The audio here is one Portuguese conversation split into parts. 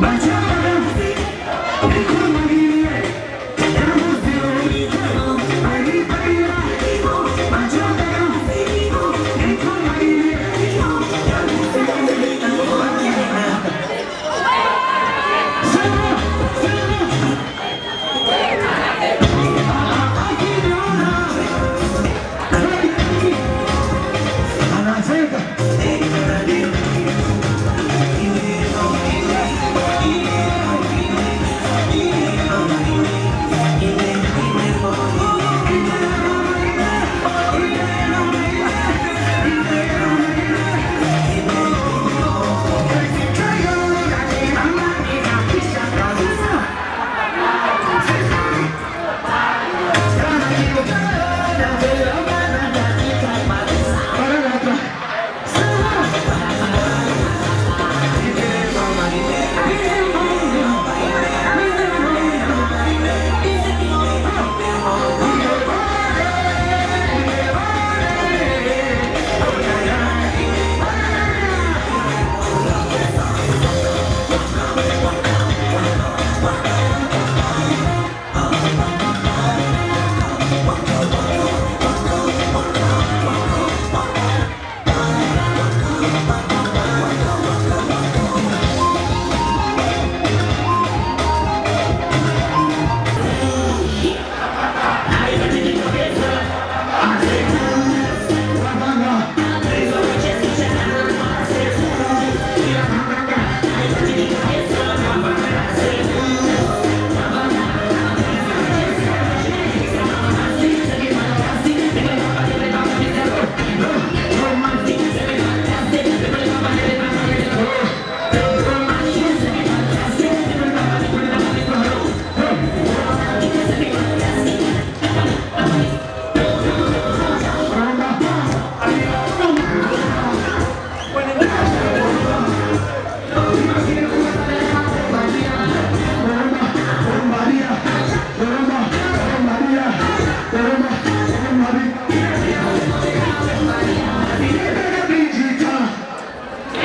Marcha.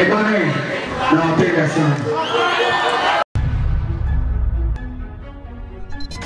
Não, é, na operação.